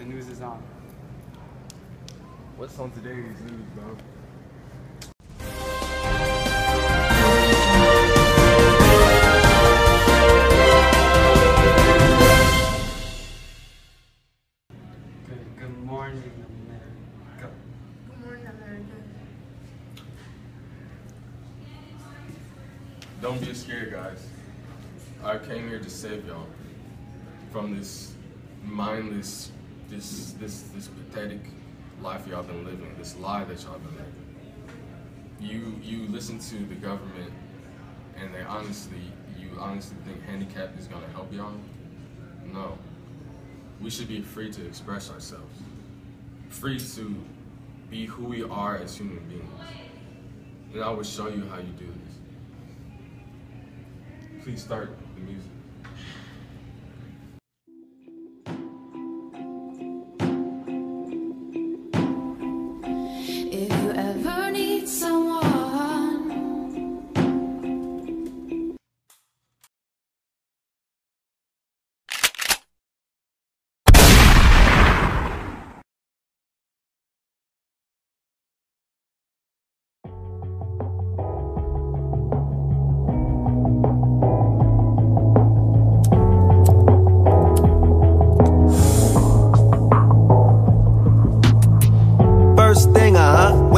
the news is on. What's on today's news, bro? Good, good morning, America. Good morning, America. Don't be scared, guys. I came here to save y'all from this mindless, this this this pathetic life y'all been living, this lie that y'all been living. You you listen to the government, and they honestly, you honestly think handicap is gonna help y'all? No. We should be free to express ourselves, free to be who we are as human beings. And I will show you how you do this. Please start the music.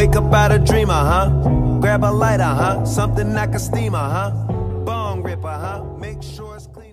Wake up out of dreamer, huh. Grab a lighter, huh? Something like a steamer, huh. Bong ripper, huh? Make sure it's clean.